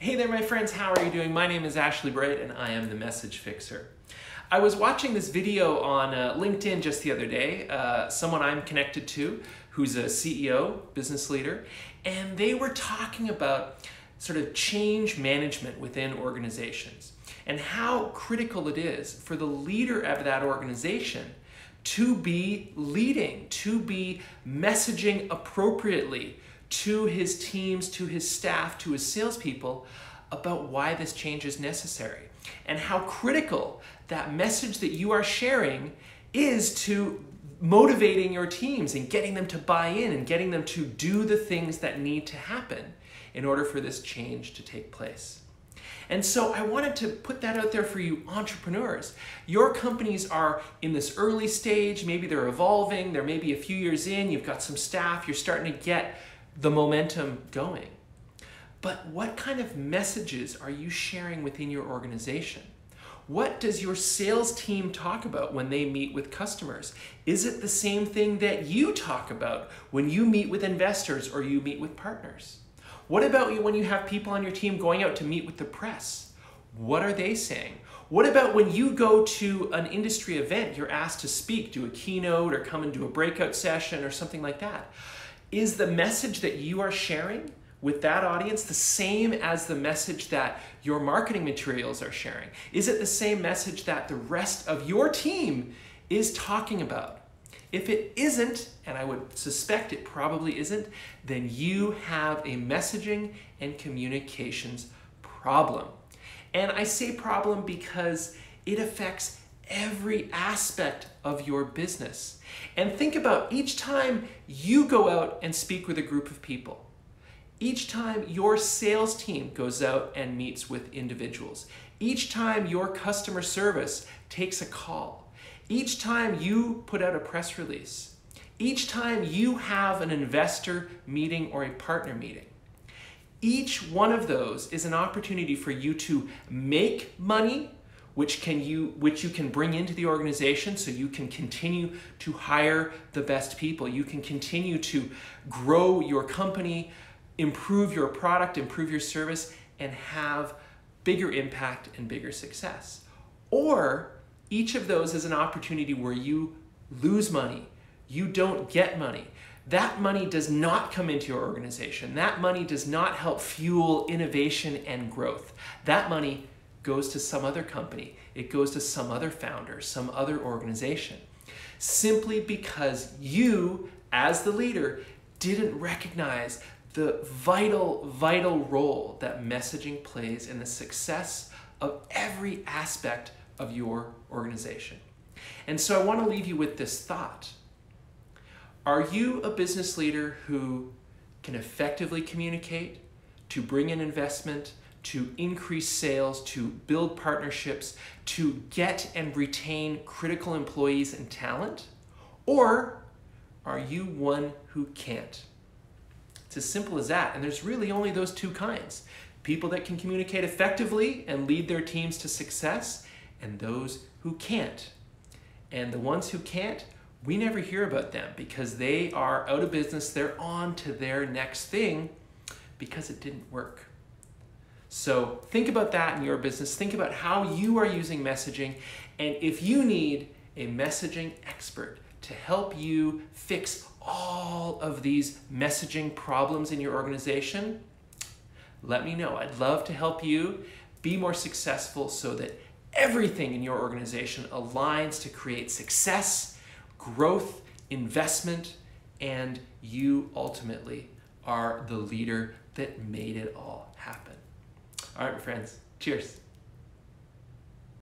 Hey there, my friends, how are you doing? My name is Ashley Bright, and I am the Message Fixer. I was watching this video on uh, LinkedIn just the other day, uh, someone I'm connected to who's a CEO, business leader, and they were talking about sort of change management within organizations and how critical it is for the leader of that organization to be leading, to be messaging appropriately to his teams, to his staff, to his salespeople about why this change is necessary and how critical that message that you are sharing is to motivating your teams and getting them to buy in and getting them to do the things that need to happen in order for this change to take place. And so I wanted to put that out there for you entrepreneurs. Your companies are in this early stage, maybe they're evolving, they're maybe a few years in, you've got some staff, you're starting to get the momentum going. But what kind of messages are you sharing within your organization? What does your sales team talk about when they meet with customers? Is it the same thing that you talk about when you meet with investors or you meet with partners? What about when you have people on your team going out to meet with the press? What are they saying? What about when you go to an industry event, you're asked to speak, do a keynote, or come and do a breakout session or something like that? Is the message that you are sharing with that audience the same as the message that your marketing materials are sharing? Is it the same message that the rest of your team is talking about? If it isn't, and I would suspect it probably isn't, then you have a messaging and communications problem. And I say problem because it affects every aspect of your business. And think about each time you go out and speak with a group of people, each time your sales team goes out and meets with individuals, each time your customer service takes a call, each time you put out a press release, each time you have an investor meeting or a partner meeting, each one of those is an opportunity for you to make money which can you which you can bring into the organization so you can continue to hire the best people you can continue to grow your company improve your product improve your service and have bigger impact and bigger success or each of those is an opportunity where you lose money you don't get money that money does not come into your organization. That money does not help fuel innovation and growth. That money goes to some other company, it goes to some other founder, some other organization. Simply because you, as the leader, didn't recognize the vital, vital role that messaging plays in the success of every aspect of your organization. And so I want to leave you with this thought. Are you a business leader who can effectively communicate, to bring in investment, to increase sales, to build partnerships, to get and retain critical employees and talent? Or are you one who can't? It's as simple as that. And there's really only those two kinds people that can communicate effectively and lead their teams to success, and those who can't. And the ones who can't, we never hear about them because they are out of business. They're on to their next thing because it didn't work. So think about that in your business. Think about how you are using messaging. And if you need a messaging expert to help you fix all of these messaging problems in your organization, let me know. I'd love to help you be more successful so that everything in your organization aligns to create success, growth, investment, and you ultimately are the leader that made it all happen. All right, my friends. Cheers.